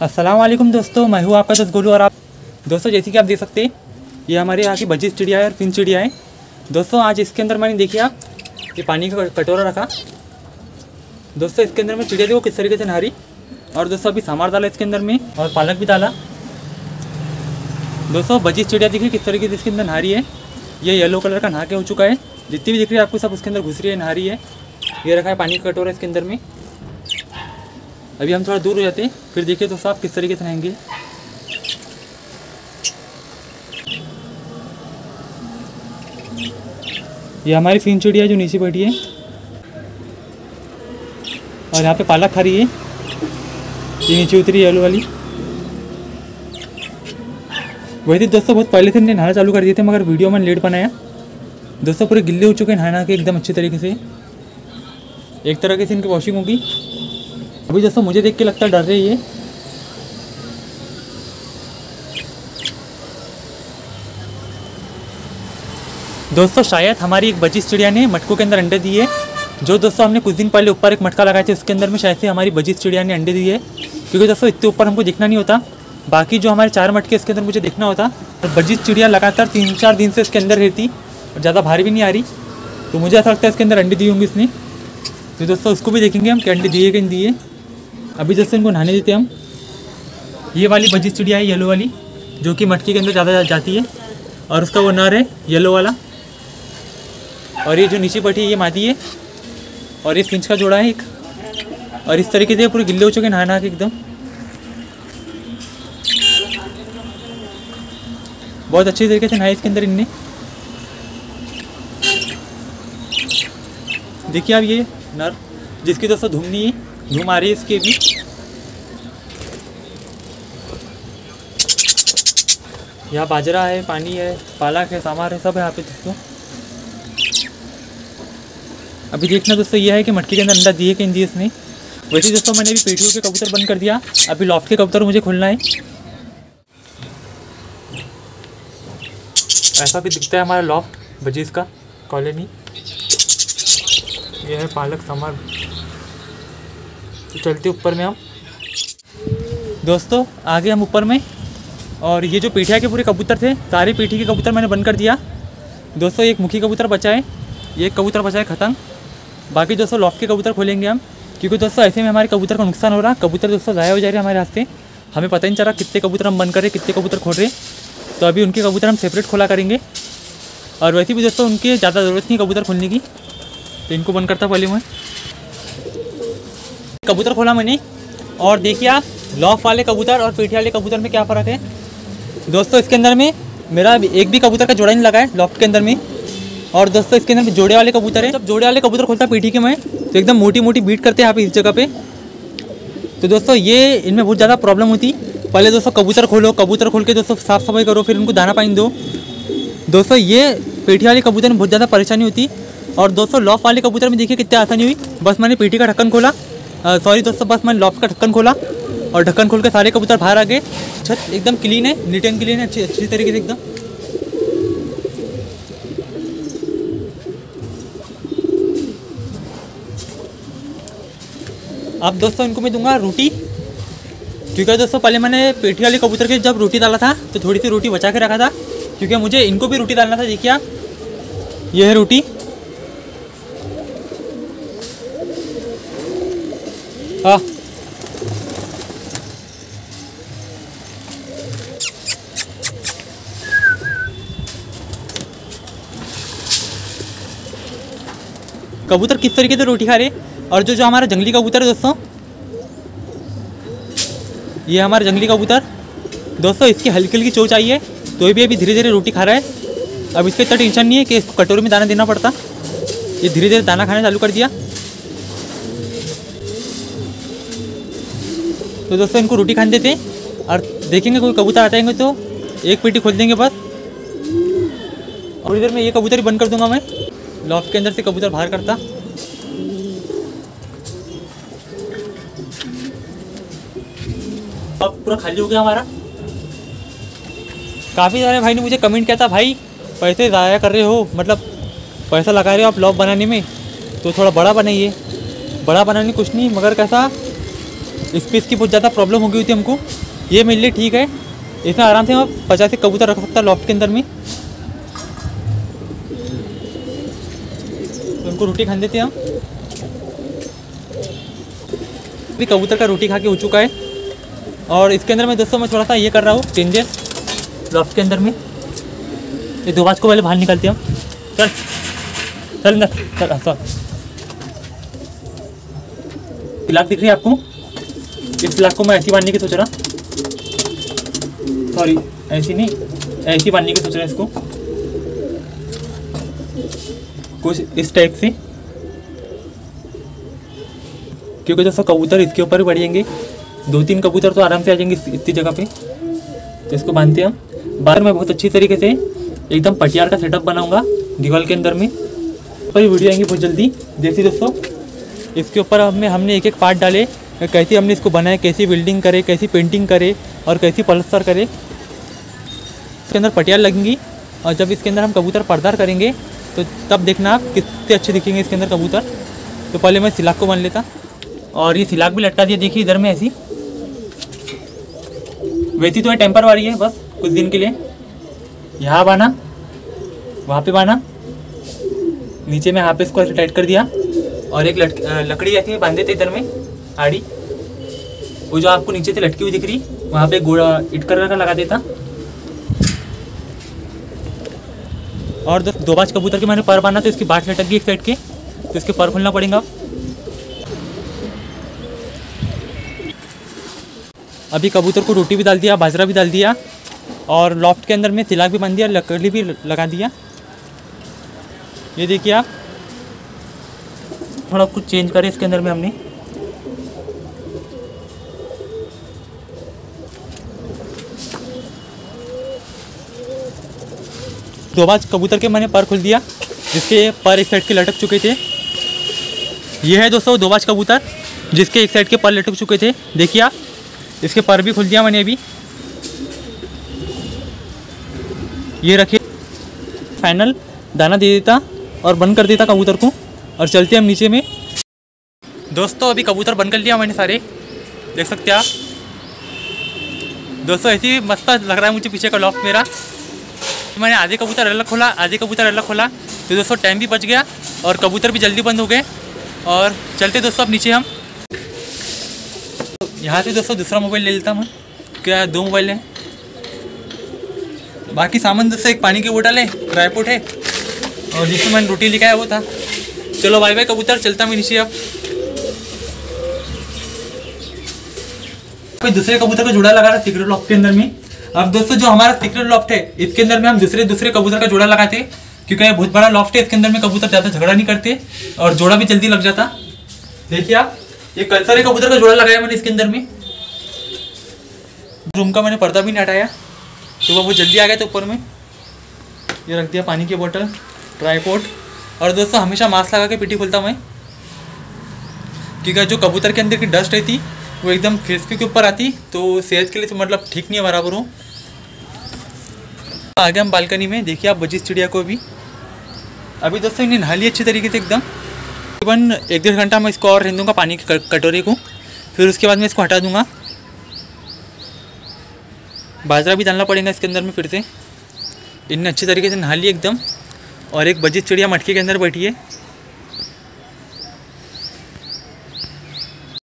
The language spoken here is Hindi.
वालेकुम दोस्तों, मैं हूँ आपका दोस्त गोलू और आप दोस्तों, जैसे कि आप देख सकते हैं, ये हमारे यहाँ की बजीज चिड़िया है और फिन चिड़िया है। दोस्तों, आज इसके अंदर मैंने देखिए आप, ये पानी का कटोरा रखा। दोस्तों, इसके अंदर मैं चिड़िया देखो किस तरीके से नहारी और दोस्तों, अभी सामार डाला इसके अंदर में और पालक भी डाला। दोस्तों बजीज चिड़िया देखिए किस तरीके से इसके अंदर नहारी है। ये येलो कलर का नहा के हो चुका है। जितनी भी दिख रही है आपको सब उसके अंदर घुस रही है, नहा रही है। ये रखा है पानी का कटोरा इसके अंदर में। अभी हम थोड़ा दूर हो जाते हैं, फिर देखिए तो आप किस तरीके से नहाएँगे ये हमारी फिन चिड़िया है जो नीचे बैठी है, और यहाँ पे पालक खा रही है, ये नीचे उतरी येलो वाली। वही थी दोस्तों, बहुत पहले से नहाना चालू कर दिए थे, मगर वीडियो मैंने लेट बनाया। दोस्तों, पूरे गिल्ले हो चुके हैं नहाना के एकदम अच्छे तरीके से। एक तरह से इनकी वॉशिंग होगी। अभी दोस्तों मुझे देख के लगता है डर रही है दोस्तों, शायद हमारी एक बजीज चिड़िया ने मटकों के अंदर अंडे दिए। जो दोस्तों, हमने कुछ दिन पहले ऊपर एक मटका लगाया था उसके अंदर में शायद से हमारी बजीज चिड़िया ने अंडे दिए। क्योंकि दोस्तों, इतने ऊपर हमको दिखना नहीं होता। बाकी जो हमारे चार मटके, इसके अंदर मुझे देखना होता। और बजीज चिड़िया लगातार तीन चार दिन से इसके अंदर रहती और ज़्यादा भारी भी नहीं आ रही। तो मुझे ऐसा लगता है इसके अंदर अंडे दिए होंगे इसने। तो दोस्तों उसको भी देखेंगे हम कि अंडे दिए कि नहीं दिए। अभी जैसे इनको नहाने देते हम। ये वाली बजीज चिड़िया है येलो वाली, जो कि मटकी के अंदर ज़्यादा जाती है। और उसका वो नर है येलो वाला। और ये जो नीचे बैठी है, ये मादी है। और ये फिंच का जोड़ा है एक। और इस तरीके से पूरे गिल्ले हो चुके नहा नहा के एकदम। बहुत अच्छी तरीके से नहाए इसके अंदर इनने। देखिए अब ये नर, जिसकी दोस्तों धूम नहीं है। आ रही इसके भी। यहाँ बाजरा है, पानी है, पालक है सामार है, सब है यहाँ पे दोस्तों। अभी देखना दोस्तों, ये है कि मटकी के अंदर अंडा दिए कि नहीं दिए इसने। वैसे दोस्तों, मैंने अभी पेटियों के कबूतर बंद कर दिया। अभी लॉफ्ट के कबूतर मुझे खोलना है। ऐसा भी दिखता है हमारा लॉफ्ट बजीज का कॉलोनी ये है पालक समर तो चलते ऊपर में हम। दोस्तों, आगे हम ऊपर में। और ये जो पीठिया के पूरे कबूतर थे, सारे पीठी के कबूतर मैंने बंद कर दिया। दोस्तों, एक मुखी कबूतर बचा है। ये एक कबूतर बचा है ख़त्म बाकी दोस्तों लॉफ्ट के कबूतर खोलेंगे हम। क्योंकि दोस्तों, ऐसे में हमारे कबूतर को नुकसान हो रहा। कबूतर दोस्तों, ज़ाया हो जा रहे हैं हमारे से हमें पता ही नहीं रहा कितने कबूतर हम बंद कर रहे, कितने कबूतर खोल रहे। तो अभी उनके कबूतर हम सेपरेट खोला करेंगे। और वैसे भी दोस्तों, उनकी ज़्यादा ज़रूरत नहीं कबूतर खोलने की। तो इनको बंद करता पहले मैं। कबूतर खोला मैंने। और देखिए आप, लॉफ वाले कबूतर और पेठी वाले कबूतर में क्या फ़र्क है? दोस्तों, इसके अंदर में मेरा एक भी कबूतर का जोड़ा नहीं लगा है लॉफ्ट के अंदर में। और दोस्तों, इसके अंदर जोड़े वाले कबूतर है। जब जोड़े वाले कबूतर खोलता है पीठी के मैं तो एकदम मोटी मोटी बीट करते हैं यहाँ पे इस जगह पे। तो दोस्तों, ये इनमें बहुत ज़्यादा प्रॉब्लम होती। पहले दोस्तों, कबूतर खोलो, कबूतर खोल के दोस्तों साफ़ सफ़ाई करो, फिर उनको दाना पानी दो। दोस्तों, ये पेठी वाले कबूतर में बहुत ज़्यादा परेशानी होती। और दोस्तों, लॉफ वाले कबूतर में देखिए कितनी आसानी हुई। बस मैंने पेटी का ढक्कन खोला। सॉरी दोस्तों बस मैंने लॉफ का ढक्कन खोला और ढक्कन खोल के सारे कबूतर बाहर आ गए। छत एकदम क्लीन है नीट एंड क्लीन है, अच्छी अच्छी तरीके से एकदम। अब दोस्तों इनको मैं दूँगा रोटी, क्योंकि दोस्तों पहले मैंने पेटी वाले कबूतर के जब रोटी डाला था तो थोड़ी सी रोटी बचा के रखा था, क्योंकि मुझे इनको भी रोटी डालना था, देखिए आप। ये है रोटी। हाँ। कबूतर किस तरीके से रोटी खा रहे? और जो जो हमारा जंगली कबूतर है दोस्तों, ये हमारा जंगली कबूतर। दोस्तों, इसकी हल्की हल्की चोच आई है तो ये भी अभी धीरे धीरे रोटी खा रहा है। अब इसका इतना टेंशन नहीं है कि इसको कटोरी में दाना देना पड़ता। ये धीरे धीरे दाना खाना चालू कर दिया। तो दोस्तों, इनको रोटी खाने देते हैं और देखेंगे कोई कबूतर आ जाएँगे तो एक पेटी खोल देंगे बस। और इधर मैं ये कबूतर ही बंद कर दूँगा मैं। लॉफ्ट के अंदर से कबूतर बाहर करता। अब पूरा खाली हो गया हमारा। काफ़ी सारे भाई ने मुझे कमेंट किया था, भाई, पैसे ज़ाया कर रहे हो? मतलब पैसा लगा रहे हो आप लॉक बनाने में? तो थोड़ा बड़ा बनाइए। बड़ा बनाने कुछ नहीं, मगर कैसा स्पेस की बहुत ज़्यादा प्रॉब्लम हो गई थी हमको। ये मिल लिए ठीक है। इसमें आराम से हम पचास एक कबूतर रख सकता लॉफ्ट के अंदर में। तो उनको रोटी खाने देते हैं हम। अभी कबूतर का रोटी खा के हो चुका है। और इसके अंदर मैं दोस्तों, मैं थोड़ा सा ये कर रहा हूँ चेंजेस लॉफ्ट के अंदर में। ये दो को पहले बाहर निकालते हैं हम। चल चल चल सर तिलाक दिख रही है आपको? इस तिलाक को मैं ऐसी बांधने की सोच रहा सॉरी ऐसी नहीं, ऐसी बांधने की सोच रहा इसको। कुछ इस टाइप से। क्योंकि दोस्तों कबूतर इसके ऊपर ही बढ़ेंगे दो तीन कबूतर तो आराम से आ जाएँगे इतनी जगह पे। तो इसको बांधते हैं। हम बाहर मैं बहुत अच्छी तरीके से एकदम पटियार का सेटअप बनाऊँगा, दीवार के अंदर में। पर वीडियो आएँगी बहुत जल्दी। देखिए दोस्तों, इसके ऊपर हमने हमने एक एक पार्ट डाले। कैसे हमने इसको बनाया कैसी बिल्डिंग करे, कैसी पेंटिंग करे और कैसी पलस्तर करे। इसके अंदर पटियाल लगेंगी और जब इसके अंदर हम कबूतर पर्दार करेंगे तो तब देखना आप कितने अच्छे दिखेंगे इसके अंदर कबूतर। तो पहले मैं सिलाक को बन लेता और ये सिलाक भी लटका दिया, देखिए इधर में ऐसी। वैसी तो है टेम्पर वाली है, बस कुछ दिन के लिए। यहाँ बाना वहाँ पे बाना नीचे में यहाँ पे इसको टाइट कर दिया। और एक लट, लकड़ी ऐसी बांधे थे इधर में। आड़ी। वो जो आपको नीचे से लटकी हुई दिख रही, वहाँ पे गोड़ा इट कर का लगा देता। और दो बाज कबूतर के मैंने पर बांधा तो इसकी बाट लटक गई एक साइड के तो इसके पर खोलना पड़ेगा। अभी कबूतर को रोटी भी डाल दिया, बाजरा भी डाल दिया, और लॉफ्ट के अंदर में तिलाक भी बाँध दिया, लकड़ी भी लगा दिया। ये देखिए आप, थोड़ा कुछ चेंज करें इसके अंदर में हमने। दो बाज कबूतर के मैंने पर खुल दिया, जिसके पर एक साइड के लटक चुके थे। ये है दोस्तों दो बाज कबूतर, जिसके एक साइड के पर लटक चुके थे। देखिए आप, इसके पर भी खुल दिया मैंने अभी। ये रखिए फाइनल दाना दे देता और बंद कर देता कबूतर को, और चलते हम नीचे में। दोस्तों, अभी कबूतर बंद कर लिया मैंने सारे। देख सकते आप। दोस्तों, ऐसे मस्त लग रहा है मुझे पीछे का लॉफ्ट मेरा। मैंने आधे कबूतर अलग खोला, आधे कबूतर अलग खोला तो दोस्तों टाइम भी बच गया और कबूतर भी जल्दी बंद हो गए। और चलते दोस्तों अब नीचे हम। यहाँ से दोस्तों दूसरा मोबाइल ले लेता मैं। क्या दो मोबाइल हैं? बाकी सामान दोस्तों एक पानी की बोतल है ट्राईपोर्ट है, और जिसमें मैंने रोटी लेके आया वो था। चलो बाय बाय कबूतर, चलता मैं नीचे अब। कोई दूसरे कबूतर का जोड़ा लगा रहा सीक्रेट लॉफ्ट के अंदर में? अब दोस्तों, जो हमारा सीक्रेट लॉफ्ट है, इसके अंदर में हम दूसरे दूसरे कबूतर का जोड़ा लगाते क्योंकि ये बहुत बड़ा लॉफ्ट है, इसके अंदर में कबूतर ज़्यादा झगड़ा नहीं करते और जोड़ा भी जल्दी लग जाता। देखिए आप, ये कल सारे कबूतर का जोड़ा लगाया मैंने इसके अंदर में। रूम का मैंने पर्दा भी नहीं हटाया तो वो बहुत जल्दी आ गया था ऊपर में। ये रख दिया पानी की बोतल ट्राईपोर्ट और दोस्तों, हमेशा मास्क लगा के पीटी खोलता मैं, क्योंकि जो कबूतर के अंदर की डस्ट रहती वो एकदम फेस के ऊपर आती तो सेहत के लिए तो मतलब ठीक नहीं है, बराबर हो। आ गए हम बालकनी में, देखिए आप बजीज चिड़िया को भी। अभी दोस्तों इन्हें नहा ली अच्छी तरीके से एकदम। तकरीबन एक डेढ़ घंटा मैं इसको और रहने दूँगा पानी की कटोरे को। फिर उसके बाद मैं इसको हटा दूँगा। बाजरा भी डालना पड़ेगा इसके अंदर में फिर से। इन्हें अच्छी तरीके से नहा एकदम। और एक बजीज चिड़िया मटके के अंदर बैठी है।